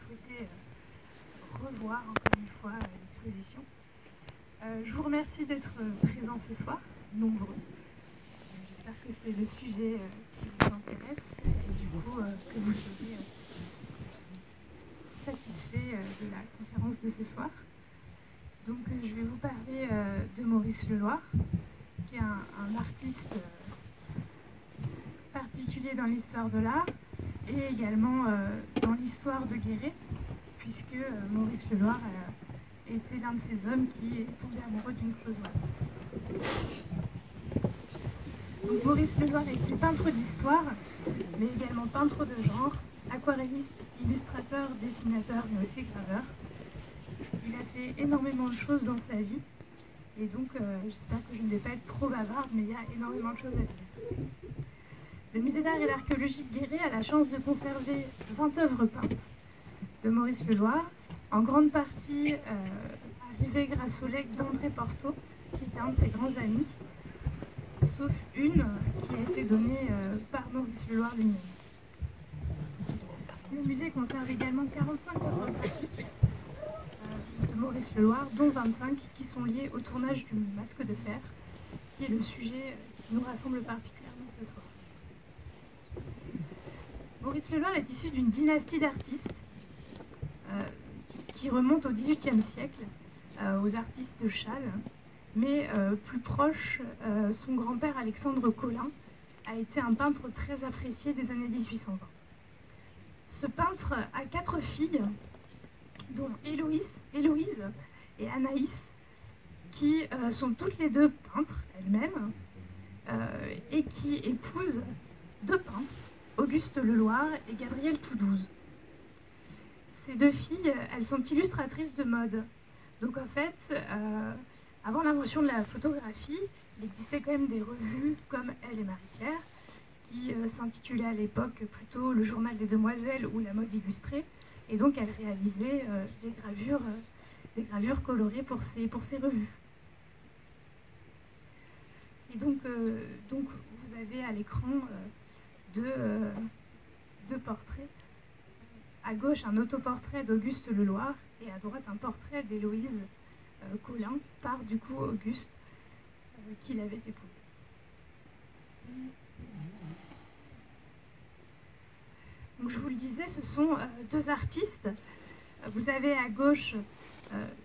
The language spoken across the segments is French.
souhaitez revoir encore une fois l'exposition. je vous remercie d'être présents ce soir, nombreux. J'espère que c'est le sujet qui vous intéresse et du coup que vous serez satisfait de la conférence de ce soir. Donc je vais vous parler de Maurice Leloir, qui est un, artiste particulier dans l'histoire de l'art et également dans l'histoire de Guéret, puisque Maurice Leloir était l'un de ces hommes qui est tombé amoureux d'une creusoire. Maurice Leloir était peintre d'histoire, mais également peintre de genre, aquarelliste, illustrateur, dessinateur, mais aussi graveur. Il a fait énormément de choses dans sa vie, et donc euh, j'espère que je ne vais pas être trop bavarde, mais il y a énormément de choses à dire. Le musée d'art et d'archéologie de Guéret a la chance de conserver 20 œuvres peintes de Maurice Leloir, en grande partie euh, arrivées grâce au legs d'André Porto, qui était un de ses grands amis, sauf une qui a été donnée euh, par Maurice Leloir lui-même. Le musée conserve également 45 œuvres euh, de Maurice Leloir, dont 25 qui sont liées au tournage du Masque de Fer, qui est le sujet qui nous rassemble particulièrement ce soir. Maurice Leloir est issu d'une dynastie d'artistes euh, qui remonte au XVIIIe siècle, aux artistes de Châles, mais euh, plus proche, euh, son grand-père Alexandre Collin a été un peintre très apprécié des années 1820. Ce peintre a quatre filles, dont Héloïse, Héloïse et Anaïs, qui euh, sont toutes les deux peintres elles-mêmes et qui épousent deux peintres, Auguste Leloir et Gabrielle Toudouze. Ces deux filles, elles sont illustratrices de mode. Donc en fait, avant l'invention de la photographie, il existait quand même des revues comme Elle et Marie-Claire, qui euh, s'intitulaient à l'époque plutôt Le Journal des Demoiselles ou La Mode Illustrée. Et donc elle réalisait euh, des, gravures, euh, des gravures colorées pour ces, revues. Et donc vous avez à l'écran deux, deux portraits. À gauche, un autoportrait d'Auguste Leloir et à droite, un portrait d'Héloïse euh, Colin par du coup Auguste euh, qu'il avait épousé. Donc, je vous le disais, ce sont euh, deux artistes. Vous avez à gauche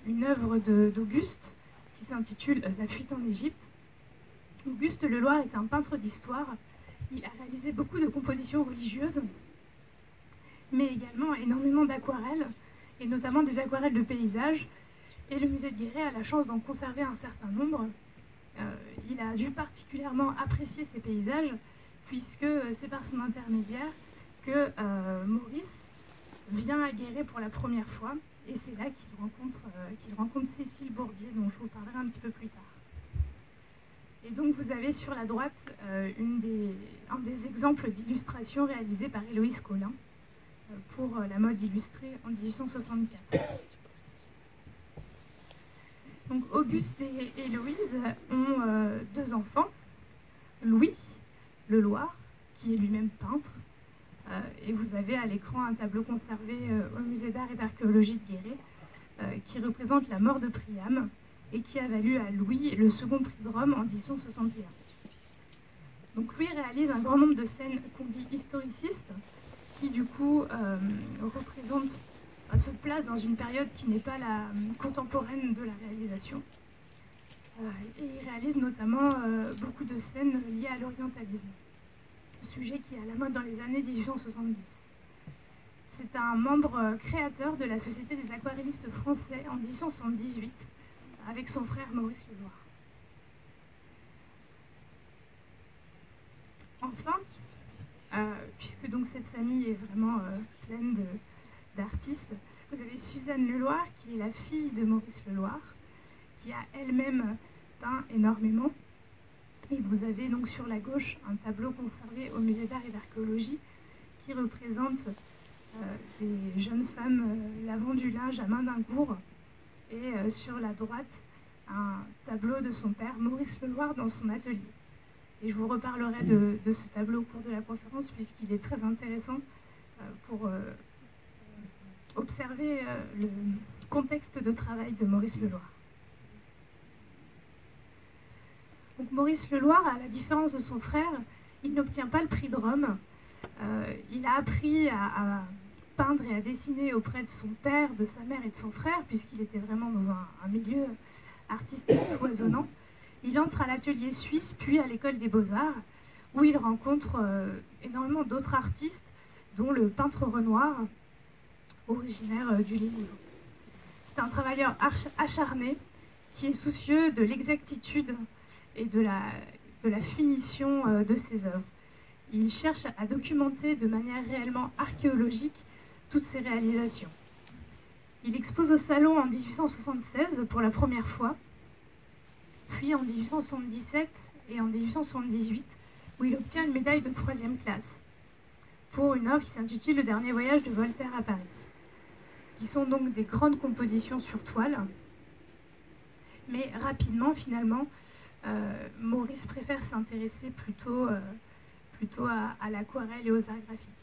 une œuvre d'Auguste qui s'intitule La fuite en Égypte. Auguste Leloir est un peintre d'histoire. Il a réalisé beaucoup de compositions religieuses, mais également énormément d'aquarelles, et notamment des aquarelles de paysages et le musée de Guéret a la chance d'en conserver un certain nombre. Euh, il a dû particulièrement apprécier ces paysages, puisque c'est par son intermédiaire que euh, Maurice vient à Guéret pour la première fois, et c'est là qu'il rencontre, euh, rencontre Cécile Bourdier, dont je vous parlerai un petit peu plus tard. Et donc vous avez sur la droite des, un des exemples d'illustration réalisés par Héloïse Collin pour la mode illustrée en 1864. Donc Auguste et Héloïse ont euh, deux enfants, Louis Le Loir, qui est lui-même peintre, euh, et vous avez à l'écran un tableau conservé euh, au musée d'art et d'archéologie de Guéret, qui représente la mort de Priam et qui a valu à Louis le second prix de Rome en 1861. Donc Louis réalise un grand nombre de scènes qu'on dit historicistes, qui du coup représentent se place dans une période qui n'est pas la euh, contemporaine de la réalisation. Euh, et il réalise notamment euh, beaucoup de scènes liées à l'orientalisme, sujet qui est à la mode dans les années 1870. C'est un membre créateur de la Société des aquarellistes français en 1878 avec son frère Maurice Leloir. Enfin, puisque donc cette famille est vraiment pleine de, d'artistes. Vous avez Suzanne Leloir, qui est la fille de Maurice Leloir, qui a elle-même peint énormément. Et vous avez donc sur la gauche un tableau conservé au musée d'art et d'archéologie qui représente euh, des jeunes femmes euh, lavant du linge à main d'un cours. Et euh, sur la droite, un tableau de son père, Maurice Leloir, dans son atelier. Et je vous reparlerai de, ce tableau au cours de la conférence puisqu'il est très intéressant pour observer le contexte de travail de Maurice Leloir. Donc Maurice Leloir, à la différence de son frère, il n'obtient pas le prix de Rome. il a appris à, peindre et à dessiner auprès de son père, de sa mère et de son frère, puisqu'il était vraiment dans un, milieu artistique foisonnant. Il entre à l'atelier suisse, puis à l'école des beaux-arts, où il rencontre euh, énormément d'autres artistes, dont le peintre Renoir, originaire euh, du Limousin. C'est un travailleur acharné qui est soucieux de l'exactitude et de la, de la finition euh, de ses œuvres. Il cherche à documenter de manière réellement archéologique toutes ses réalisations. Il expose au Salon en 1876 pour la première fois, puis en 1877 et en 1878, où il obtient une médaille de troisième classe pour une œuvre qui s'intitule Le dernier voyage de Voltaire à Paris, qui sont donc des grandes compositions sur toile. Mais rapidement, finalement, euh, Maurice préfère s'intéresser plutôt, euh, plutôt à, à l'aquarelle et aux arts graphiques.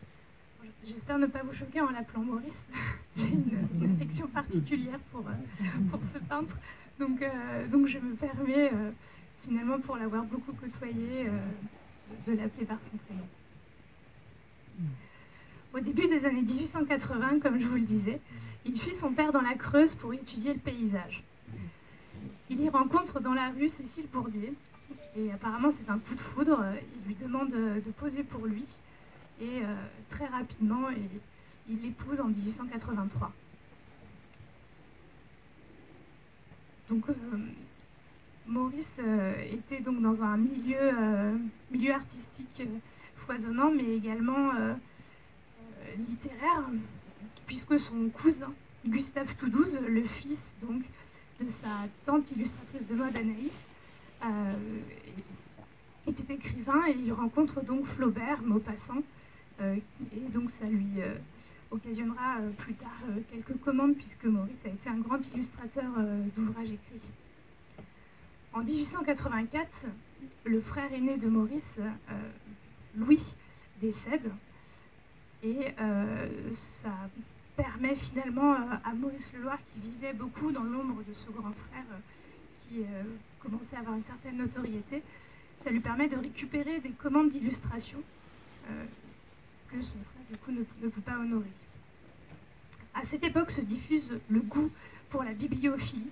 J'espère ne pas vous choquer en l'appelant Maurice. J'ai une, affection particulière pour, euh, pour ce peintre. Donc, euh, donc je me permets, euh, finalement, pour l'avoir beaucoup côtoyé, de l'appeler par son prénom. Au début des années 1880, comme je vous le disais, il suit son père dans la Creuse pour étudier le paysage. Il y rencontre dans la rue Cécile Bourdier, et apparemment c'est un coup de foudre. Il lui demande de poser pour lui, et euh, très rapidement, il l'épouse en 1883. Donc, euh, Maurice euh, était donc dans un milieu, milieu artistique foisonnant, mais également littéraire, puisque son cousin, Gustave Toudouze, le fils donc de sa tante illustratrice de mode Anaïs, était écrivain et il rencontre donc Flaubert, Maupassant, et donc ça lui euh, occasionnera euh, plus tard quelques commandes puisque Maurice a été un grand illustrateur d'ouvrages écrits. En 1884, le frère aîné de Maurice, Louis, décède et ça permet finalement à Maurice Leloir, qui vivait beaucoup dans l'ombre de ce grand frère qui commençait à avoir une certaine notoriété, ça lui permet de récupérer des commandes d'illustration que son frère du coup ne, peut pas honorer. À cette époque se diffuse le goût pour la bibliophilie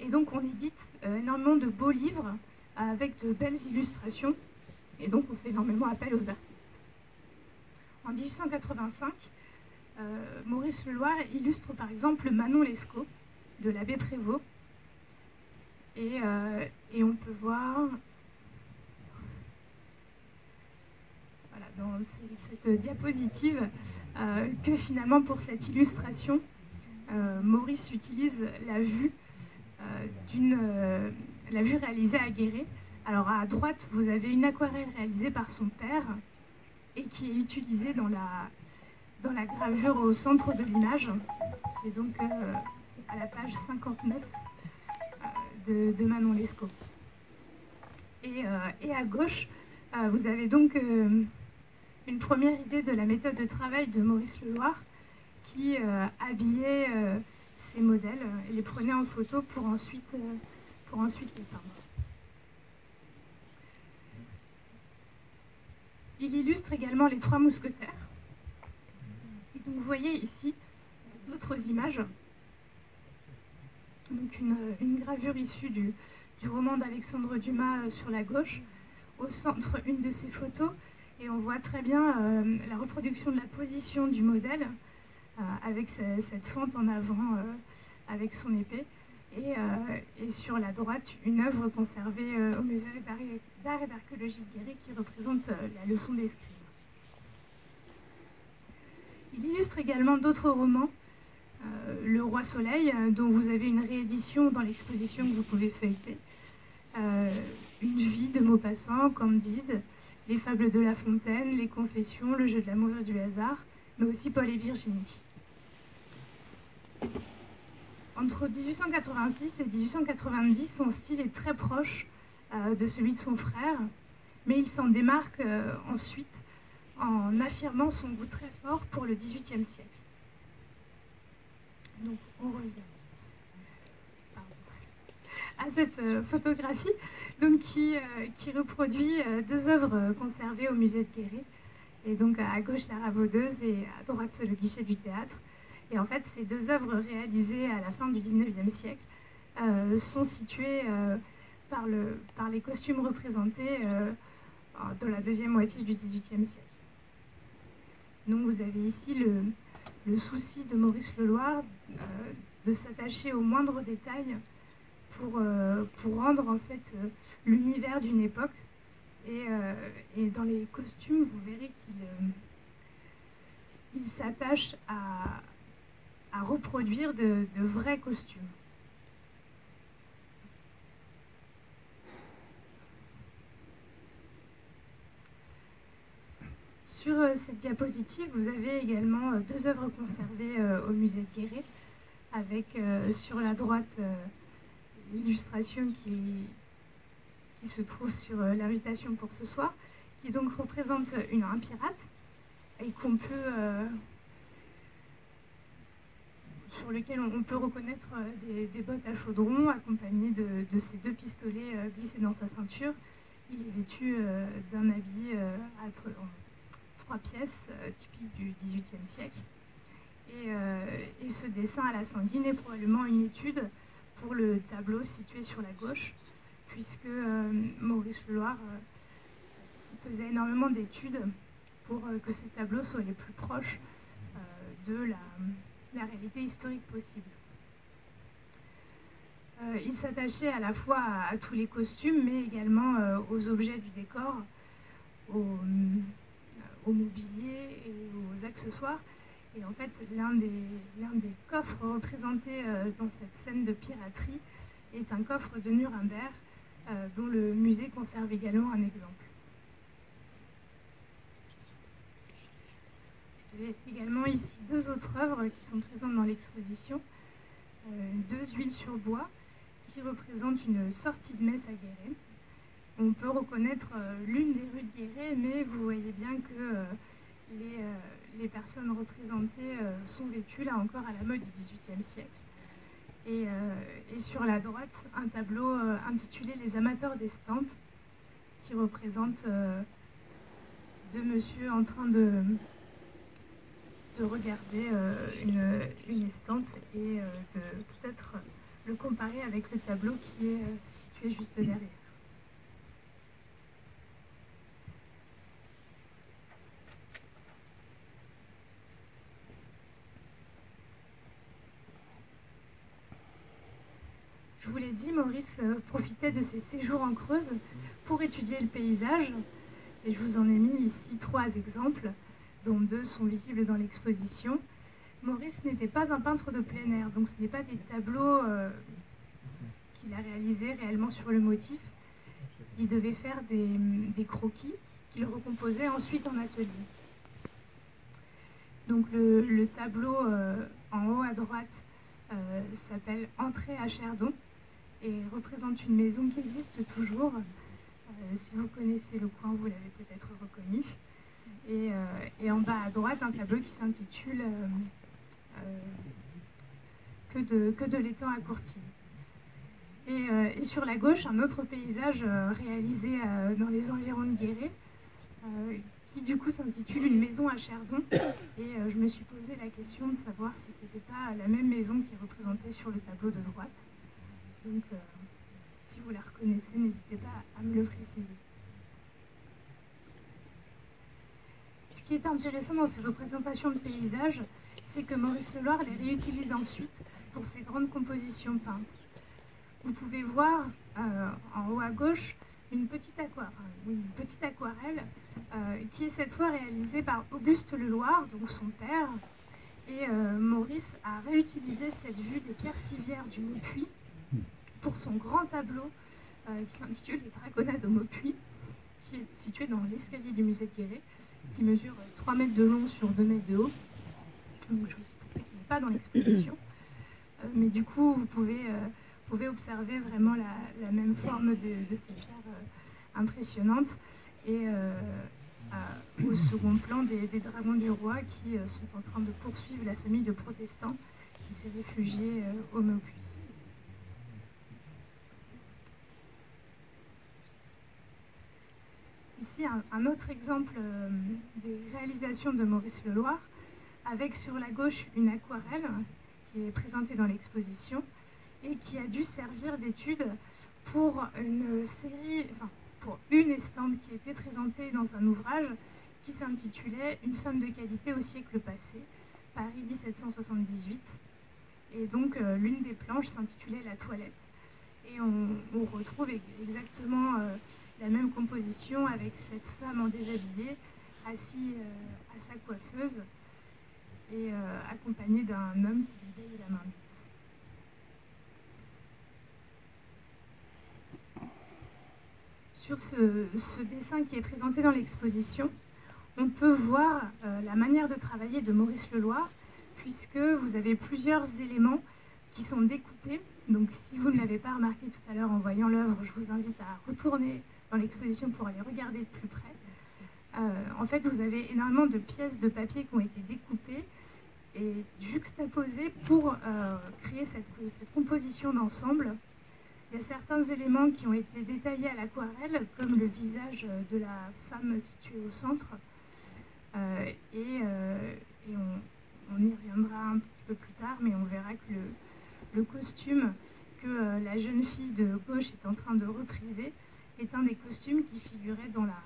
et donc on édite euh, énormément de beaux livres avec de belles illustrations et donc on fait énormément appel aux artistes. En 1885, euh, Maurice Leloir illustre par exemple Manon Lescaut de l'abbé Prévost euh, et on peut voir dans cette diapositive euh, que finalement pour cette illustration, euh, Maurice utilise la vue euh, d'une la vue réalisée à Guéret. Alors à droite, vous avez une aquarelle réalisée par son père et qui est utilisée dans la, dans la gravure au centre de l'image, qui est donc à la page 59 de, Manon Lescaut. Et, et, à gauche, vous avez donc une première idée de la méthode de travail de Maurice Leloir qui euh, habillait euh, ses modèles et les prenait en photo pour ensuite, euh, pour ensuite les peindre. Il illustre également les trois mousquetaires. Et donc vous voyez ici d'autres images. Donc une, gravure issue du, du roman d'Alexandre Dumas sur la gauche. Au centre, une de ses photos et on voit très bien euh, la reproduction de la position du modèle euh, avec cette fente en avant euh, avec son épée. Et, sur la droite, une œuvre conservée au musée d'art et d'archéologie de Guéry qui représente la leçon des scribes. Il illustre également d'autres romans, Le Roi Soleil, dont vous avez une réédition dans l'exposition que vous pouvez feuilleter, Une vie de Maupassant, Candide, les fables de La Fontaine, les confessions, le jeu de l'amour et du hasard, mais aussi Paul et Virginie. Entre 1886 et 1890, son style est très proche euh, de celui de son frère, mais il s'en démarque euh, ensuite en affirmant son goût très fort pour le XVIIIe siècle. Donc on revient à cette euh, photographie donc, qui, qui reproduit deux œuvres conservées au musée de Guéret. Et donc à gauche la ravaudeuse et à droite le guichet du théâtre. Et en fait, ces deux œuvres réalisées à la fin du 19e siècle sont situées par, le, par les costumes représentés de la deuxième moitié du XVIIIe siècle. Donc vous avez ici le, souci de Maurice Leloir euh, de s'attacher aux moindres détails pour, euh, pour rendre en fait euh, l'univers d'une époque. Et, dans les costumes, vous verrez qu'il il s'attache à, reproduire de vrais costumes. Sur euh, cette diapositive, vous avez également euh, deux œuvres conservées euh, au musée de Guéret, avec sur la droite l'illustration qui, se trouve sur l'invitation pour ce soir, qui donc représente une, un pirate et qu'on peut sur lequel on, peut reconnaître des, bottes à chaudron accompagnées de, ces deux pistolets glissés dans sa ceinture. Il est vêtu d'un habit à, trois pièces euh, typiques du XVIIIe siècle. Euh, et, ce dessin à la sanguine est probablement une étude pour le tableau situé sur la gauche, puisque euh, Maurice Leloir faisait énormément d'études pour que ces tableaux soient les plus proches de la, réalité historique possible. il s'attachait à la fois à, tous les costumes, mais également aux objets du décor, aux, au mobilier et aux accessoires. Et en fait, l'un des, coffres représentés euh, dans cette scène de piraterie est un coffre de Nuremberg euh, dont le musée conserve également un exemple. J'ai également ici deux autres œuvres qui sont présentes dans l'exposition. Euh, deux huiles sur bois qui représentent une sortie de messe à Guéret on peut reconnaître l'une des rues de Guéret, mais vous voyez bien que euh, les, personnes représentées sont vêtues là encore à la mode du XVIIIe siècle. Et, sur la droite, un tableau intitulé Les amateurs d'estampes, qui représente deux monsieur en train de, de regarder une, estampe et de peut-être le comparer avec le tableau qui est situé juste derrière. Vous l'ai dit, Maurice euh, profitait de ses séjours en Creuse pour étudier le paysage. Et je vous en ai mis ici trois exemples, dont deux sont visibles dans l'exposition. Maurice n'était pas un peintre de plein air, donc ce n'est pas des tableaux euh, qu'il a réalisés réellement sur le motif. Il devait faire des, croquis qu'il recomposait ensuite en atelier. Donc le, tableau euh, en haut à droite s'appelle Entrée à Cherdon et représente une maison qui existe toujours. Euh, si vous connaissez le coin, vous l'avez peut-être reconnu. Et, euh, en bas à droite, un tableau qui s'intitule euh, que, de, que de l'étang à Courtine. Et, sur la gauche, un autre paysage réalisé dans les environs de Guéret, qui du coup s'intitule Une maison à Cherdon. Et je me suis posé la question de savoir si ce n'était pas la même maison qui est représentée sur le tableau de droite. Donc, euh, si vous la reconnaissez, n'hésitez pas à me le préciser. Ce qui est intéressant dans ces représentations de paysages, c'est que Maurice Leloir les réutilise ensuite pour ses grandes compositions peintes. Vous pouvez voir euh, en haut à gauche une petite petite aquarelle euh, qui est cette fois réalisée par Auguste Leloir, donc son père. Et Maurice a réutilisé cette vue des pierres civières du Maupuy pour son grand tableau euh, qui s'intitule Les Dragonnades au Maupuy, qui est situé dans l'escalier du musée de Guéret, qui mesure 3 mètres de long sur 2 mètres de haut. Donc, je pense qu'il n'est pas dans l'exposition. Euh, mais du coup, vous pouvez, euh, pouvez observer vraiment la, même forme de, ces pierres impressionnantes. Et au second plan, des, dragons du roi qui sont en train de poursuivre la famille de protestants qui s'est réfugié au Maupuy. Un, autre exemple des réalisations de Maurice Leloir, avec sur la gauche une aquarelle qui est présentée dans l'exposition et qui a dû servir d'étude pour une série, enfin, pour une estampe qui été présentée dans un ouvrage qui s'intitulait Une femme de qualité au siècle passé, Paris 1778. Et donc euh, l'une des planches s'intitulait La toilette. Et on, retrouve exactement euh, la même composition avec cette femme en déshabillé, assise euh, à sa coiffeuse et accompagnée d'un homme qui lui la main. Sur ce, dessin qui est présenté dans l'exposition, on peut voir euh, la manière de travailler de Maurice Leloir, puisque vous avez plusieurs éléments qui sont découpés. Donc si vous ne l'avez pas remarqué tout à l'heure en voyant l'œuvre, je vous invite à retourner dans l'exposition pour aller regarder de plus près. Euh, en fait, vous avez énormément de pièces de papier qui ont été découpées et juxtaposées pour euh, créer cette composition d'ensemble il y a certains éléments qui ont été détaillés à l'aquarelle, comme le visage de la femme située au centre. Euh, et, on, y reviendra un petit peu plus tard, mais on verra que le, costume que la jeune fille de gauche est en train de repriser est un des costumes qui figurait dans la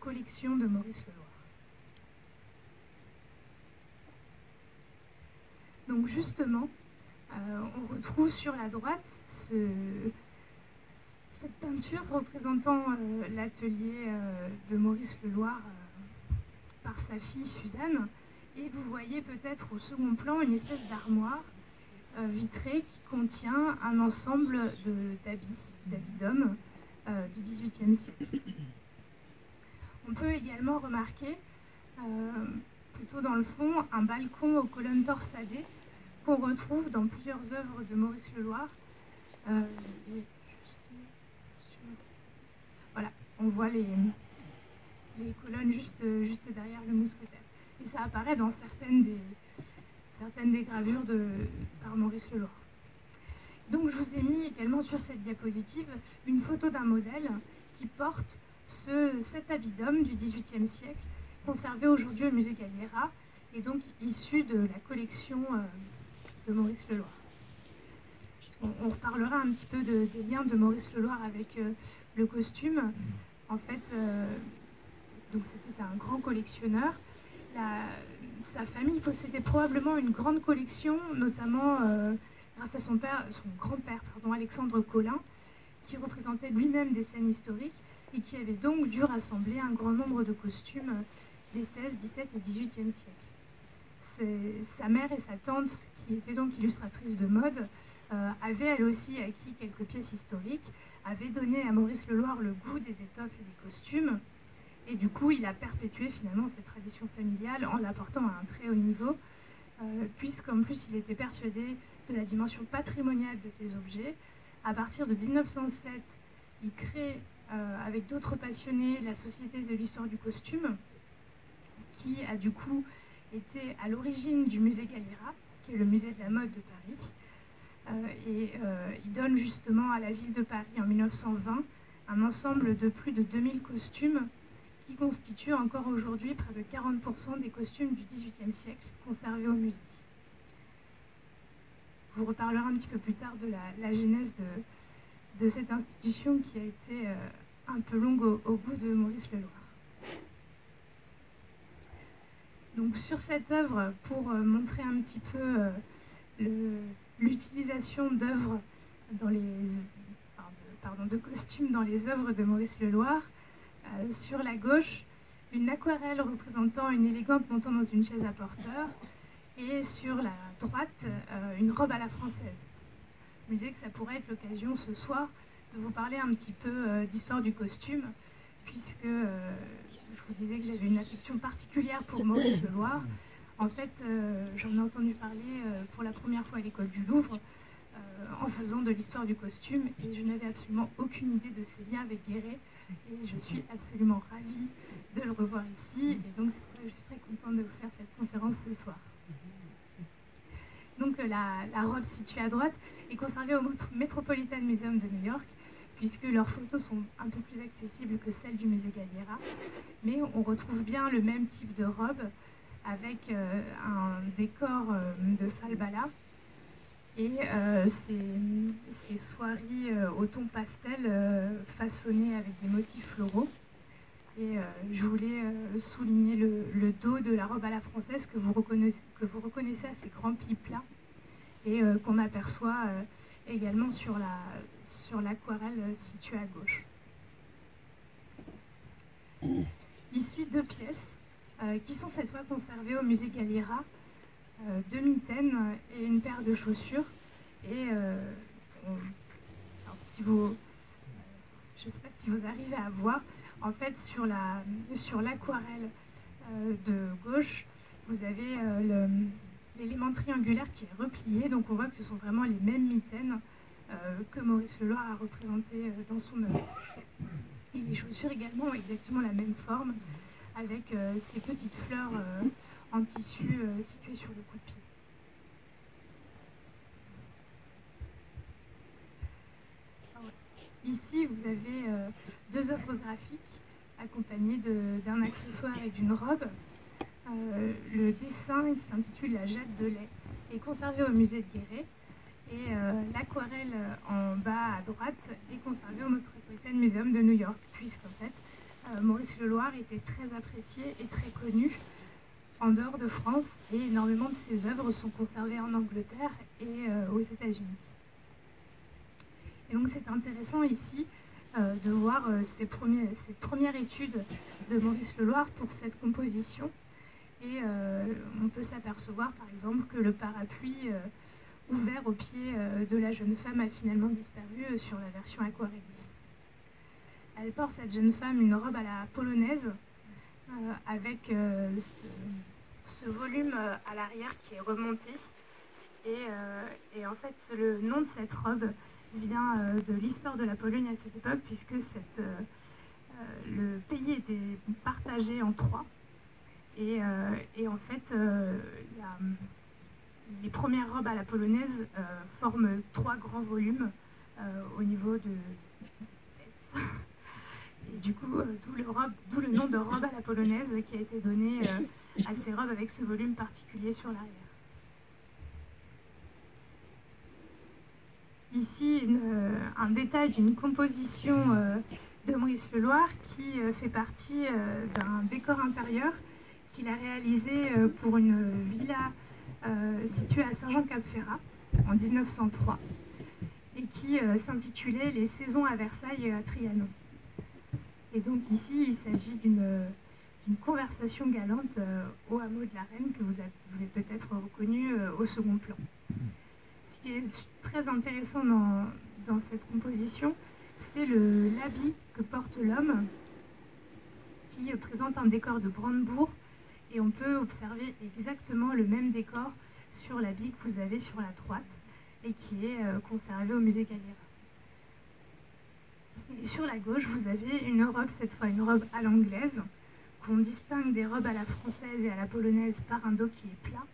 collection de Maurice Leloir. Donc justement, on retrouve sur la droite cette peinture représentant euh, l'atelier euh, de Maurice Leloir euh, par sa fille Suzanne. Et vous voyez peut-être au second plan une espèce d'armoire vitrée qui contient un ensemble d'habits, d'habits d'hommes du XVIIIe siècle. On peut également remarquer, plutôt dans le fond, un balcon aux colonnes torsadées qu'on retrouve dans plusieurs œuvres de Maurice Leloir, euh, voilà, on voit les, colonnes juste, derrière le mousquetaire. Et ça apparaît dans certaines des, certaines des gravures de, par Maurice Leloir. Donc je vous ai mis également sur cette diapositive une photo d'un modèle qui porte ce, cet habit d'homme du XVIIIe siècle, conservé aujourd'hui au musée Galliera, et donc issu de la collection euh, de Maurice Leloir on, reparlera un petit peu des liens de Maurice Leloir avec euh, le costume. En fait, euh, c'était un grand collectionneur. sa famille possédait probablement une grande collection, notamment grâce à son père, son grand-père, pardon, Alexandre Collin, qui représentait lui-même des scènes historiques et qui avait donc dû rassembler un grand nombre de costumes des 16, 17 et 18e siècles. Sa mère et sa tante, qui étaient donc illustratrices de mode, euh, avait elle aussi acquis quelques pièces historiques, avait donné à Maurice Leloir le goût des étoffes et des costumes, et du coup il a perpétué finalement cette tradition familiale en l'apportant à un très haut niveau, euh, puisqu'en plus il était persuadé de la dimension patrimoniale de ces objets. À partir de 1907, il crée euh, avec d'autres passionnés la Société de l'histoire du costume, qui a du coup été à l'origine du musée Galliera, qui est le musée de la mode de Paris, euh, et euh, il donne justement à la ville de Paris en 1920 un ensemble de plus de 2000 costumes qui constituent encore aujourd'hui près de 40% des costumes du XVIIIe siècle conservés au musée. Vous reparlerai un petit peu plus tard de la, genèse de, cette institution qui a été euh, un peu longue au, goût de Maurice Leloir. Donc sur cette œuvre, pour montrer un petit peu le, l'utilisation d'œuvres dans les pardon, de costumes dans les œuvres de Maurice Leloir. Euh, sur la gauche, une aquarelle représentant une élégante montant dans une chaise à porteur, et sur la droite, euh, une robe à la française. Je me disais que ça pourrait être l'occasion ce soir de vous parler un petit peu euh, d'histoire du costume, puisque je vous disais que j'avais une affection particulière pour Maurice Leloir. En fait, euh, j'en ai entendu parler euh, pour la première fois à l'école du Louvre euh, en faisant de l'histoire du costume et je n'avais absolument aucune idée de ses liens avec Guéret et je suis absolument ravie de le revoir ici et donc c'est pour ça que je suis très contente de vous faire cette conférence ce soir. Donc la, la, robe située à droite est conservée au Metropolitan Museum de New York, puisque leurs photos sont un peu plus accessibles que celles du musée Galliera. Mais on retrouve bien le même type de robe avec euh, un décor euh, de falbala et euh, ces, soieries au ton pastel façonnées avec des motifs floraux. Et je voulais souligner le, dos de la robe à la française que vous reconnaissez, que vous reconnaissez à ces grands plis plats et qu'on aperçoit également sur la sur l'aquarelle située à gauche. Ici, deux pièces euh, qui sont cette fois conservées au musée Galliera, euh, deux mitaines et une paire de chaussures. Et euh, si vous, je ne sais pas si vous arrivez à voir, en fait sur la sur l'aquarelle de gauche, vous avez l'élément triangulaire qui est replié, donc on voit que ce sont vraiment les mêmes mitaines que Maurice Leloir a représenté dans son œuvre. Et les chaussures également ont exactement la même forme, avec euh, ces petites fleurs euh, en tissu euh, situées sur le coup de pied. Ici, vous avez deux œuvres graphiques accompagnées d'un accessoire et d'une robe. le dessin, s'intitule La Jade de lait, est conservé au musée de Guéret. Et l'aquarelle en bas à droite est conservée au Metropolitan Museum de New York, puisqu'en fait, euh, Maurice Leloir était très apprécié et très connu en dehors de France et énormément de ses œuvres sont conservées en Angleterre et euh, aux États-Unis. Et donc c'est intéressant ici euh, de voir ces, premières études de Maurice Leloir pour cette composition. Et on peut s'apercevoir par exemple que le parapluie ouvert au pied de la jeune femme a finalement disparu sur la version aquarelle. Elle porte, cette jeune femme, une robe à la polonaise, euh, avec euh, ce, volume euh, à l'arrière qui est remonté. Et, en fait, le nom de cette robe vient de l'histoire de la Pologne à cette époque, puisque le pays était partagé en trois. Et, en fait, les premières robes à la polonaise forment trois grands volumes au niveau de et du coup, euh, d'où le, nom de robe à la polonaise qui a été donné euh, à ces robes avec ce volume particulier sur l'arrière. Ici, euh, un détail d'une composition de Maurice Leloir qui fait partie d'un décor intérieur qu'il a réalisé pour une villa située à Saint-Jean-Cap-Ferrat en 1903 et qui s'intitulait Les saisons à Versailles et à Trianon. Et donc ici, il s'agit d'une conversation galante euh, au hameau de la Reine que vous avez, peut-être reconnu euh, au second plan. Qui est très intéressant dans, dans cette composition, c'est l'habit que porte l'homme qui présente un décor de Brandebourg et on peut observer exactement le même décor sur l'habit que vous avez sur la droite et qui est euh, conservé au musée Galliera. Et sur la gauche, vous avez une robe, cette fois une robe à l'anglaise, qu'on distingue des robes à la française et à la polonaise par un dos qui est plat.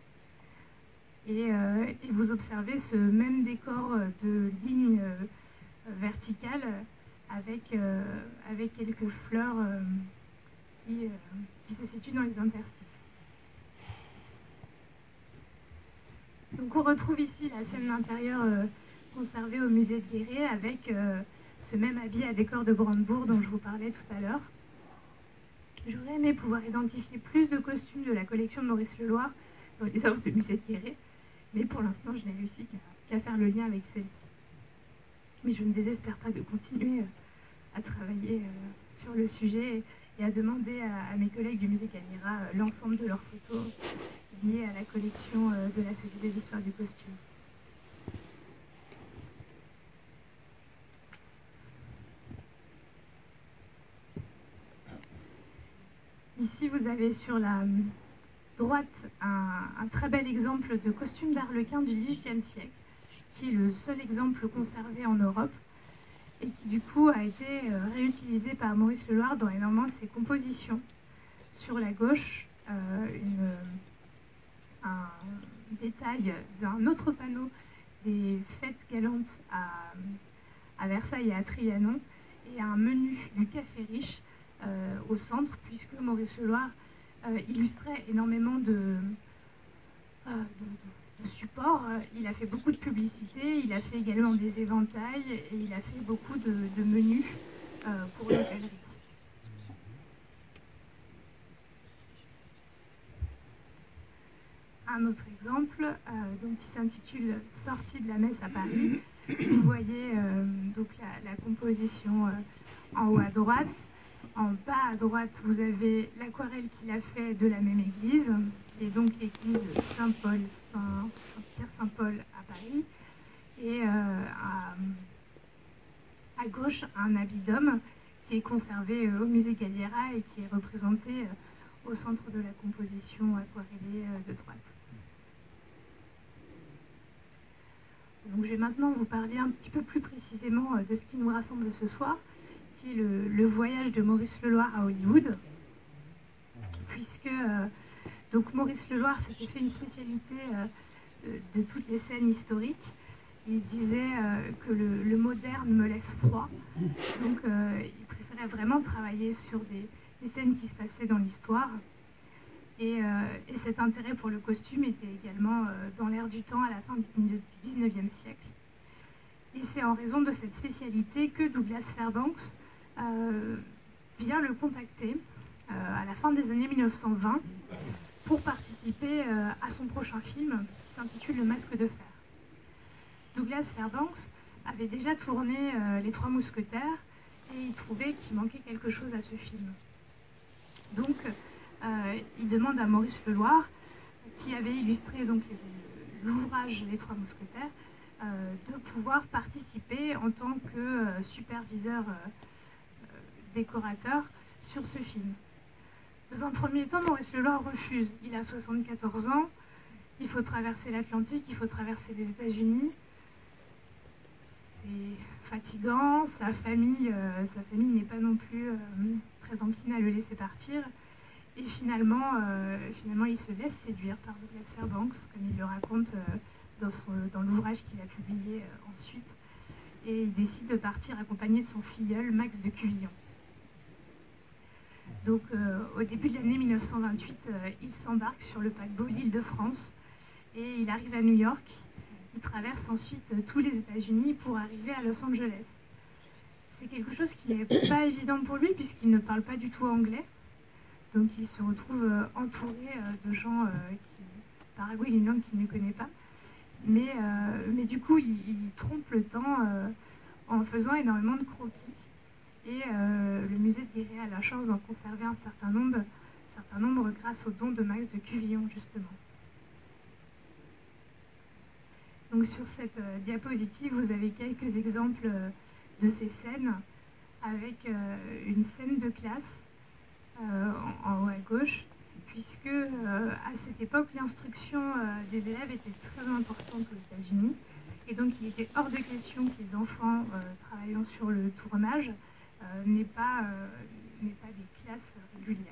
Et, euh, vous observez ce même décor de lignes euh, verticales avec, euh, avec quelques fleurs qui, qui, se situent dans les interstices. Donc on retrouve ici la scène d'intérieur conservée au musée de Guéret avec ce même habit à décor de Brandebourg dont je vous parlais tout à l'heure. J'aurais aimé pouvoir identifier plus de costumes de la collection de Maurice Leloir dans les œuvres de musée de Guéret, mais pour l'instant, je n'ai réussi qu'à faire le lien avec celle-ci. Mais je ne désespère pas de continuer euh, à travailler euh, sur le sujet et à demander à, mes collègues du musée Calira euh, l'ensemble de leurs photos liées à la collection de la Société d'histoire du costume. Ici, vous avez sur la droite un, très bel exemple de costume d'arlequin du XVIIIe siècle, qui est le seul exemple conservé en Europe et qui du coup a été euh, réutilisé par Maurice Leloir dans énormément de ses compositions. Sur la gauche, euh, un éventail d'un autre panneau des fêtes galantes à, Versailles et à Trianon, et un menu du café riche au centre, puisque Maurice Leloir illustrait énormément de, de, supports. Il a fait beaucoup de publicité, il a fait également des éventails et il a fait beaucoup de, menus pour les galeries. un autre exemple euh, donc, qui s'intitule Sortie de la messe à Paris. Vous voyez euh, la, composition euh, en haut à droite. En bas à droite, vous avez l'aquarelle qu'il a fait de la même église, qui est donc l'église Saint-Paul, Saint-Pierre Saint-Paul à Paris. Et à, à, gauche, un habit d'homme qui est conservé au musée Galliera et qui est représenté au centre de la composition aquarellée de droite. Donc, je vais maintenant vous parler un petit peu plus précisément euh, de ce qui nous rassemble ce soir, le, voyage de Maurice Leloir à Hollywood, puisque euh, donc Maurice Leloir s'était fait une spécialité euh, de toutes les scènes historiques. Il disait que le, moderne me laisse froid, donc il préférait vraiment travailler sur des scènes qui se passaient dans l'histoire. Euh, et, cet intérêt pour le costume était également euh, dans l'air du temps à la fin du 19e siècle. Et c'est en raison de cette spécialité que Douglas Fairbanks euh, vient le contacter à la fin des années 1920 pour participer à son prochain film qui s'intitule Le Masque de Fer. Douglas Fairbanks avait déjà tourné Les Trois Mousquetaires et il trouvait qu'il manquait quelque chose à ce film. Donc, euh, il demande à Maurice Leloir, qui avait illustré donc l'ouvrage Les Trois Mousquetaires, euh, de pouvoir participer en tant que euh, superviseur décorateur sur ce film. Dans un premier temps, Maurice Leloir refuse. Il a 74 ans, il faut traverser l'Atlantique, il faut traverser les États-Unis. C'est fatigant, sa famille, famille n'est pas non plus très encline à le laisser partir. Et finalement, euh, finalement, il se laisse séduire par Douglas Fairbanks, comme il le raconte euh, dans, l'ouvrage qu'il a publié euh, ensuite. Et il décide de partir accompagné de son filleul, Max de Cuvillon. Donc, au début de l'année 1928, il s'embarque sur le paquebot L'Île de France et il arrive à New York. Il traverse ensuite tous les États-Unis pour arriver à Los Angeles. C'est quelque chose qui n'est pas évident pour lui puisqu'il ne parle pas du tout anglais. Donc il se retrouve euh, entouré euh, de gens euh, qui Paraguay est une langue qu'il ne connaît pas. Mais, mais du coup, il, trompe le temps en faisant énormément de croquis. Et le musée de Guéret a la chance d'en conserver un certain nombre, grâce au don de Max de Cuvillon, justement. Donc sur cette diapositive, vous avez quelques exemples de ces scènes avec une scène de classe euh, en, haut à gauche, puisque euh, à cette époque, l'instruction euh, des élèves était très importante aux États-Unis. Et donc, il était hors de question que les enfants travaillant sur le tournage n'aient pas, pas des classes régulières.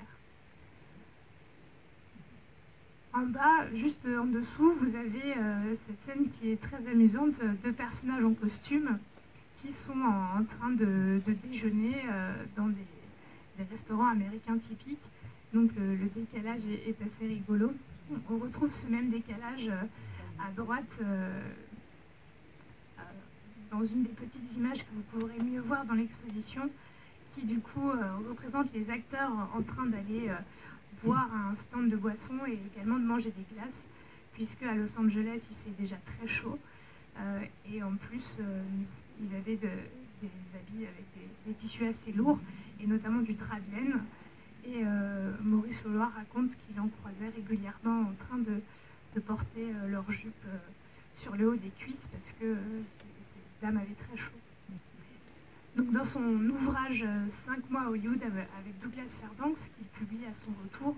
En bas, juste en dessous, vous avez cette scène qui est très amusante, deux personnages en costume qui sont en, train de, déjeuner dans des, restaurants américains typiques. Donc le, décalage est, assez rigolo. On retrouve ce même décalage euh, à droite euh, euh, dans une des petites images que vous pourrez mieux voir dans l'exposition, qui du coup représente les acteurs en train d'aller boire un stand de boissons et également de manger des glaces, puisque à Los Angeles il fait déjà très chaud. et en plus, il avait de, des habits avec des, tissus assez lourds, et notamment du drap de laine. Et euh, Maurice Leloir raconte qu'il en croisait régulièrement en train de, porter euh, leur jupe euh, sur le haut des cuisses parce que ces dames avaient très chaud. Donc dans son ouvrage 5 mois au Hollywood avec Douglas Fairbanks, qu'il publie à son retour,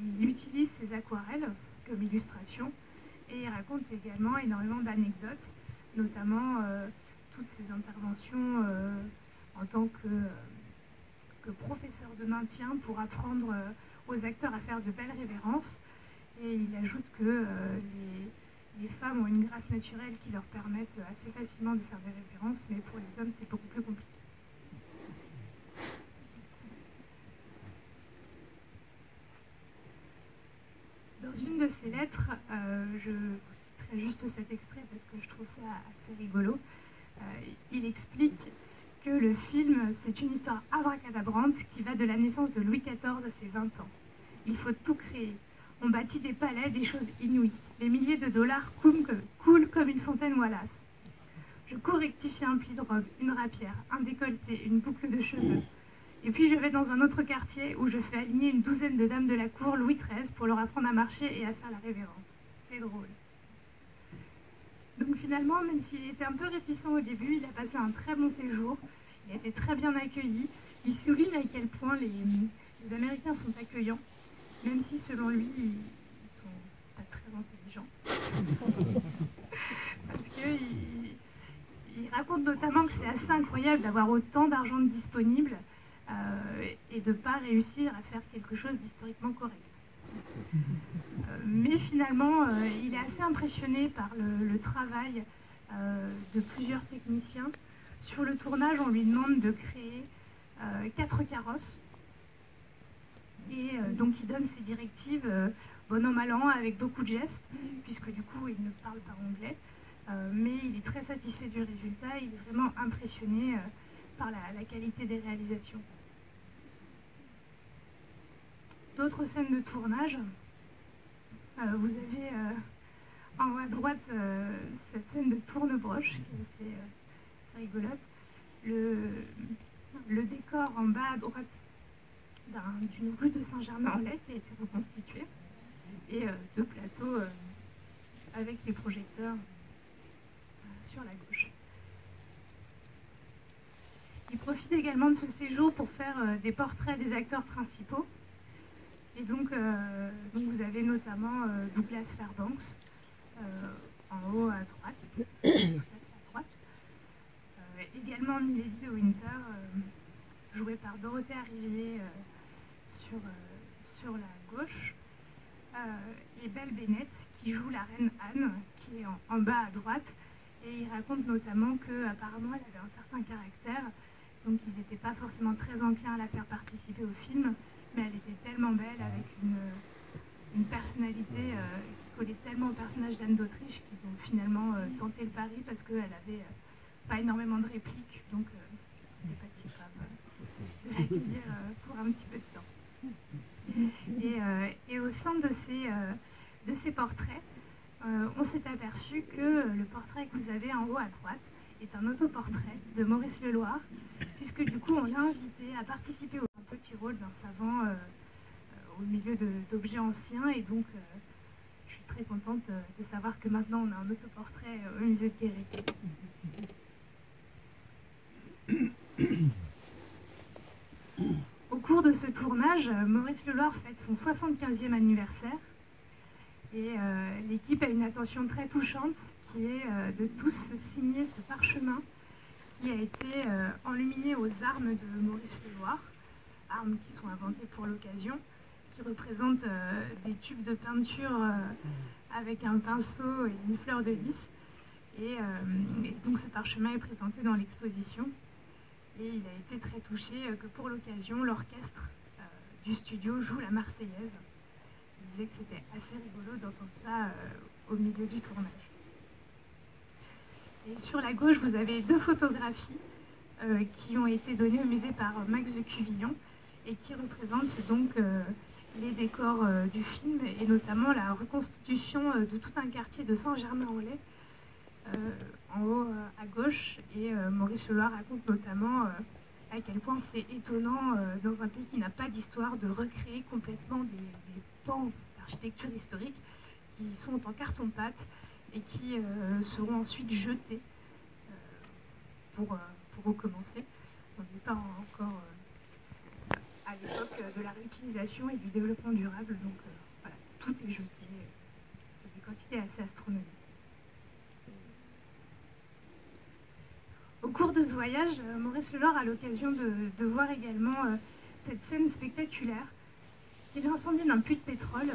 il utilise ses aquarelles comme illustration et il raconte également énormément d'anecdotes, notamment toutes ces interventions euh, en tant que, que, professeur de maintien pour apprendre euh, aux acteurs à faire de belles révérences. Et il ajoute que euh, les, les femmes ont une grâce naturelle qui leur permettent assez facilement de faire des références, mais pour les hommes, c'est beaucoup plus compliqué. Dans une de ses lettres, euh, je vous citerai juste cet extrait parce que je trouve ça assez rigolo. Euh, il explique que le film, c'est une histoire abracadabrante qui va de la naissance de Louis XIV à ses 20 ans. Il faut tout créer. On bâtit des palais, des choses inouïes. Les milliers de dollars coulent comme une fontaine Wallace. Je cours rectifier un pli de robe, une rapière, un décolleté, une boucle de cheveux. Et puis je vais dans un autre quartier où je fais aligner une douzaine de dames de la cour Louis XIII pour leur apprendre à marcher et à faire la révérence. C'est drôle. Donc finalement, même s'il était un peu réticent au début, il a passé un très bon séjour. Il a été très bien accueilli. Il souligne à quel point les Américains sont accueillants, même si selon lui, ils sont pas très intelligents. Parce qu'il il raconte notamment que c'est assez incroyable d'avoir autant d'argent disponible euh, et de ne pas réussir à faire quelque chose d'historiquement correct. Euh, mais finalement, euh, il est assez impressionné par le, travail de plusieurs techniciens. Sur le tournage, on lui demande de créer quatre carrosses et donc il donne ses directives bon an mal an avec beaucoup de gestes puisque du coup il ne parle pas anglais mais il est très satisfait du résultat il est vraiment impressionné par la, qualité des réalisations. D'autres scènes de tournage, euh, vous avez euh, en haut à droite euh, cette scène de tournebroche qui est assez rigolote. Le, le, décor en bas à droite d'une rue de Saint-Germain-en-Laye qui a été reconstitué et deux plateaux avec les projecteurs sur la gauche. Il profite également de ce séjour pour faire euh, des portraits des acteurs principaux. Et donc, euh, vous avez notamment euh, Douglas Fairbanks en haut à droite. également Milady de Winter, jouée par Dorothée Arrivier sur, sur la gauche. et Belle Bennett qui joue la reine Anne, qui est en, bas à droite. Et il raconte notamment qu'apparemment elle avait un certain caractère donc ils n'étaient pas forcément très enclins à la faire participer au film, mais elle était tellement belle, avec une, personnalité euh, qui collait tellement au personnage d'Anne d'Autriche qu'ils ont finalement euh, tenté le pari parce qu'elle avait euh, pas énormément de répliques, donc c'était pas si grave de l'accueillir pour un petit peu de temps. Et, et au sein de ces, de ces portraits, on s'est aperçu que le portrait que vous avez en haut à droite, est un autoportrait de Maurice Leloir, puisque du coup on l'a invité à participer au petit rôle d'un savant euh, euh, au milieu d'objets anciens, et donc euh, je suis très contente de savoir que maintenant on a un autoportrait au musée de Guérité. Au cours de ce tournage, Maurice Leloir fête son 75e anniversaire et l'équipe a une attention très touchante qui est euh, de tous signer ce parchemin qui a été euh, enluminé aux armes de Maurice Leloir, armes qui sont inventées pour l'occasion, qui représentent euh, des tubes de peinture avec un pinceau et une fleur de lys. Et, donc ce parchemin est présenté dans l'exposition. Et il a été très touché que pour l'occasion, l'orchestre du studio joue la Marseillaise. Il disait que c'était assez rigolo d'entendre ça au milieu du tournage. Et sur la gauche, vous avez deux photographies euh, qui ont été données au musée par Max de Cuvillon et qui représentent donc euh, les décors euh, du film et notamment la reconstitution de tout un quartier de Saint-Germain-en-Laye en haut à gauche. Et Maurice Leloir raconte notamment à quel point c'est étonnant dans un pays qui n'a pas d'histoire de recréer complètement des, pans d'architecture historique qui sont en carton-pâte et qui euh, seront ensuite jetés euh, pour, euh, pour recommencer. On n'est pas encore à l'époque de la réutilisation et du développement durable, donc voilà, tout est jeté, des quantités assez astronomiques. Au cours de ce voyage, Maurice Lelore a l'occasion de, voir également cette scène spectaculaire qui est l'incendie d'un puits de pétrole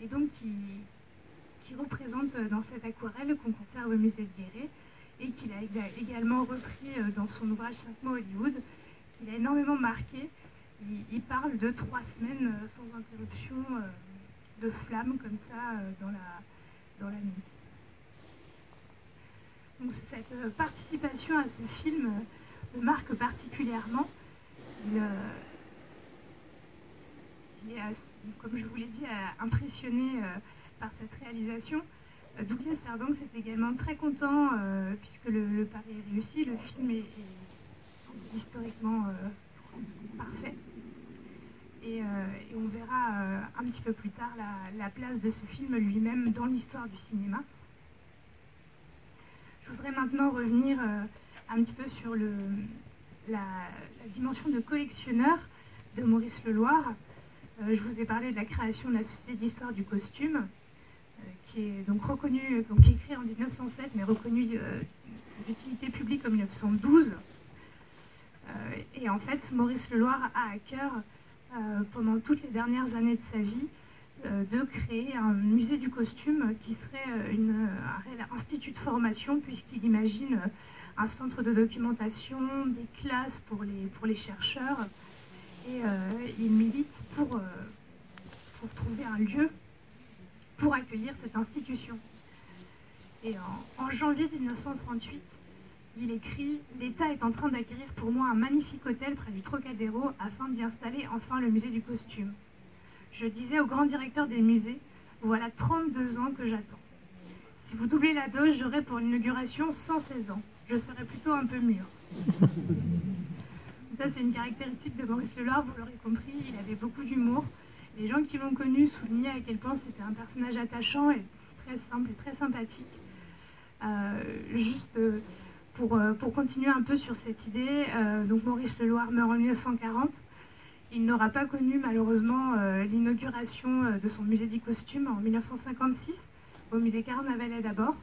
et donc qui, représente dans cette aquarelle qu'on conserve au musée de Guéret et qu'il a également repris dans son ouvrage 5 mois Hollywood, qu'il a énormément marqué. Il, parle de trois semaines sans interruption de flammes comme ça dans la nuit. Cette participation à ce film me marque particulièrement. Il, est, comme je vous l'ai dit, impressionné euh, par cette réalisation. Euh, Douglas Fairbanks est également très content euh, puisque le, pari est réussi. Le film est, historiquement parfait. Et, on verra un petit peu plus tard la place de ce film lui-même dans l'histoire du cinéma. Je voudrais maintenant revenir un petit peu sur le, la, dimension de collectionneur de Maurice Leloir. Euh, je vous ai parlé de la création de la Société d'histoire du costume, euh, qui est donc reconnue, donc écrit en 1907, mais reconnue euh, d'utilité publique en 1912. et en fait, Maurice Leloir a à cœur, pendant toutes les dernières années de sa vie, de créer un musée du costume qui serait une, un institut de formation, puisqu'il imagine un centre de documentation, des classes pour les, chercheurs. Et euh, il milite pour, euh, pour trouver un lieu pour accueillir cette institution. Et en, janvier 1938, il écrit L'État est en train d'acquérir pour moi un magnifique hôtel près du Trocadéro afin d'y installer enfin le musée du costume. Je disais au grand directeur des musées Voilà 32 ans que j'attends. Si vous doublez la dose, j'aurai pour l'inauguration 116 ans je serais plutôt un peu mûr. Ça, c'est une caractéristique de Maurice Leloir, vous l'aurez compris, il avait beaucoup d'humour. Les gens qui l'ont connu soulignaient à quel point c'était un personnage attachant et très simple et très sympathique. Euh, juste euh, pour, euh, pour, continuer un peu sur cette idée, donc Maurice Leloir meurt en 1940. Il n'aura pas connu malheureusement l'inauguration de son musée du costume en 1956, au musée Carnavalet d'abord.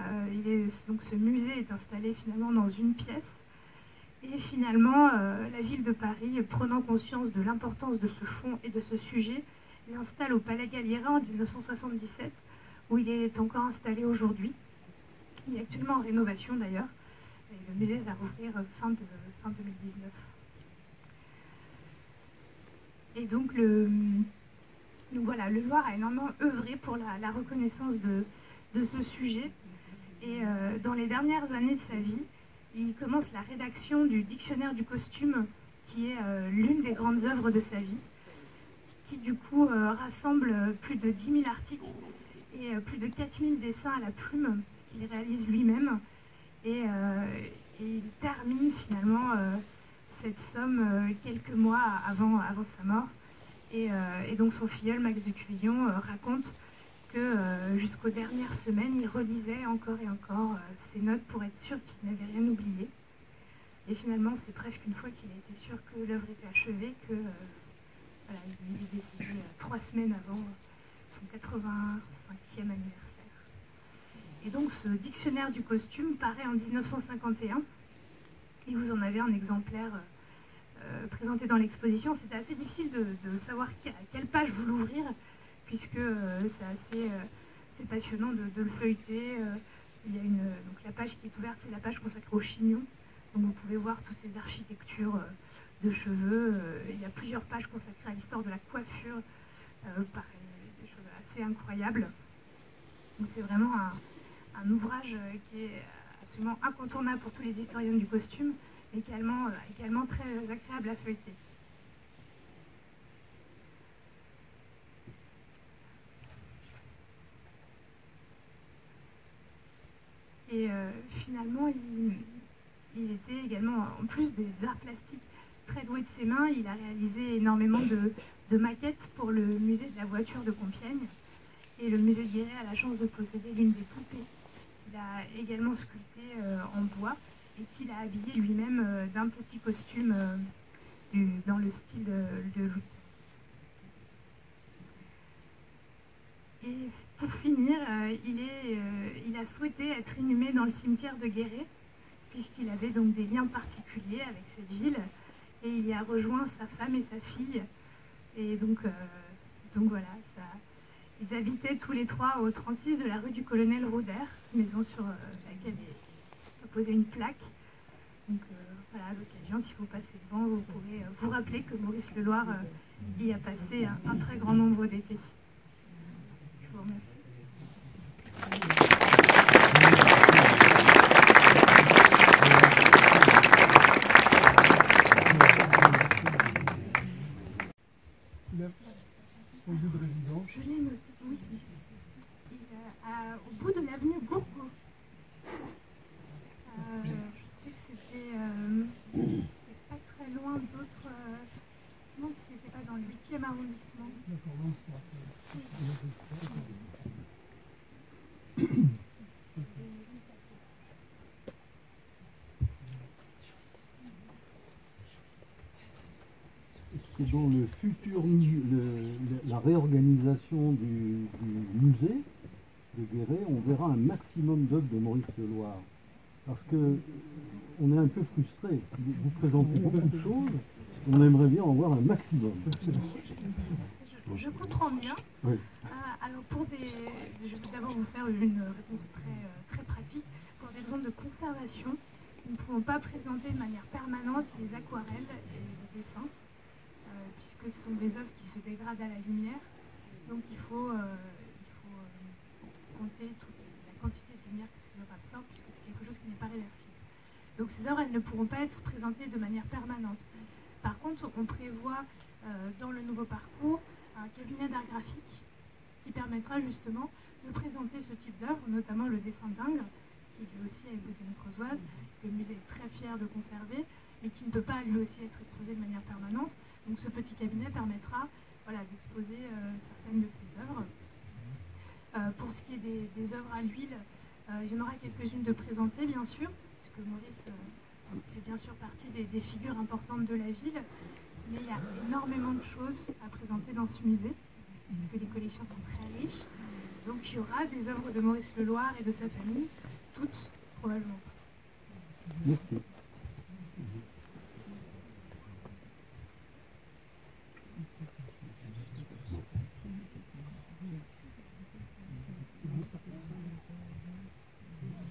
Euh, donc ce musée est installé finalement dans une pièce. Et finalement, euh, la ville de Paris, prenant conscience de l'importance de ce fond et de ce sujet, l'installe au Palais Galliera en 1977, où il est encore installé aujourd'hui. Il est actuellement en rénovation d'ailleurs. le musée va rouvrir fin 2019. Et donc, le, voilà, le Loir a énormément œuvré pour la, reconnaissance de, de, ce sujet. Et euh, dans les dernières années de sa vie, il commence la rédaction du Dictionnaire du costume, qui est euh, l'une des grandes œuvres de sa vie, qui du coup euh, rassemble plus de 10 000 articles et plus de 4 000 dessins à la plume qu'il réalise lui-même. Et, il termine finalement cette somme quelques mois avant, avant sa mort. Et, donc son filleul, Max de Cuillon, raconte que euh, jusqu'aux dernières semaines, il relisait encore et encore euh, ses notes pour être sûr qu'il n'avait rien oublié. Et finalement, c'est presque une fois qu'il a été sûr que l'œuvre était achevée que euh, il est trois semaines avant son 85e anniversaire. Et donc ce dictionnaire du costume paraît en 1951 et vous en avez un exemplaire présenté dans l'exposition. C'était assez difficile de, savoir à quelle page vous l'ouvrir puisque euh, c'est assez euh, passionnant de, le feuilleter. Euh, il y a donc la page qui est ouverte, c'est la page consacrée au chignon. Donc vous pouvez voir toutes ces architectures de cheveux. il y a plusieurs pages consacrées à l'histoire de la coiffure, des choses assez incroyables. Donc c'est vraiment un, ouvrage qui est absolument incontournable pour tous les historiens du costume, mais également, également très agréable à feuilleter. Et euh, finalement, il, était également, en plus des arts plastiques, très doué de ses mains. Il a réalisé énormément de, maquettes pour le musée de la voiture de Compiègne. Et le musée de Guéret a la chance de posséder l'une des poupées qu'il a également sculpté euh, en bois et qu'il a habillé lui-même euh, d'un petit costume dans le style de Louis Et pour finir, euh, il, euh, a souhaité être inhumé dans le cimetière de Guéret, puisqu'il avait donc des liens particuliers avec cette ville, et il y a rejoint sa femme et sa fille. Et donc, euh, donc voilà, ça, Ils habitaient tous les trois au 36 de la rue du Colonel Roder, maison sur laquelle est posée une plaque. Donc voilà, à l'occasion, si vous passez devant, vous pourrez vous rappeler que Maurice Leloir y a passé un, un très grand nombre d'étés. Je vous remercie. de résidence Je l'ai noté, oui. Euh, au bout de l'avenue Gourgaud. Euh, je sais que c'était euh, pas très loin d'autres. Non, c'était pas dans le 8e arrondissement. C'est Et dans le futur, la réorganisation du, du musée de Guéret, on verra un maximum d'œuvres de Maurice Leloir. Parce que on est un peu frustré. Vous, présentez beaucoup de choses, on aimerait bien en voir un maximum. Je, je comprends bien. Oui. Euh, alors pour des, je vais d'abord vous faire une réponse très, euh, très pratique. Pour des raisons de conservation, nous ne pouvons pas présenter de manière permanente les aquarelles et les dessins, puisque ce sont des œuvres qui se dégradent à la lumière. Donc il faut, euh, euh, compter toute la quantité de lumière que ces œuvres absorbent, puisque c'est quelque chose qui n'est pas réversible. Donc ces œuvres, elles ne pourront pas être présentées de manière permanente. Par contre, on prévoit euh, dans le nouveau parcours un cabinet d'art graphique qui permettra justement de présenter ce type d'œuvre, notamment le dessin d'Ingres, qui lui aussi a une creusoise, que le musée est très fier de conserver, mais qui ne peut pas lui aussi être exposé de manière permanente. Donc ce petit cabinet permettra voilà, d'exposer euh, certaines de ses œuvres. Euh, pour ce qui est des, œuvres à l'huile, euh, il y en aura quelques-unes de présentées, bien sûr, puisque Maurice fait bien sûr partie des, des figures importantes de la ville, mais il y a énormément de choses à présenter dans ce musée, puisque les collections sont très riches. Donc il y aura des œuvres de Maurice Leloir et de sa famille, toutes probablement. Merci.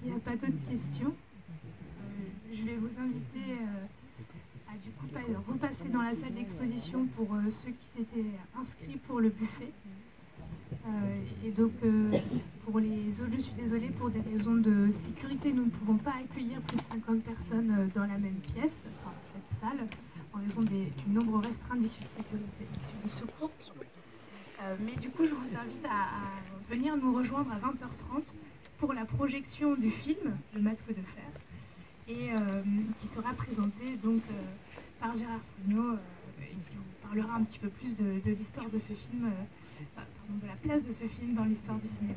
S'il n'y a pas d'autres questions, euh, je vais vous inviter euh, à du coup pas- repasser dans la salle d'exposition pour euh, ceux qui s'étaient inscrits pour le buffet. Et donc pour les autres, je suis désolée, pour des raisons de sécurité, nous ne pouvons pas accueillir plus de 50 personnes dans la même pièce, enfin cette salle, en raison du nombre restreint d'issues de sécurité, issues du secours. Mais du coup, je vous invite à venir nous rejoindre à 20h30 pour la projection du film Le Masque de Fer, et euh, qui sera présenté donc euh, par Gérard Fugnot, euh, et qui vous parlera un petit peu plus de, de l'histoire de ce film, pardon, de la place de ce film dans l'histoire du cinéma.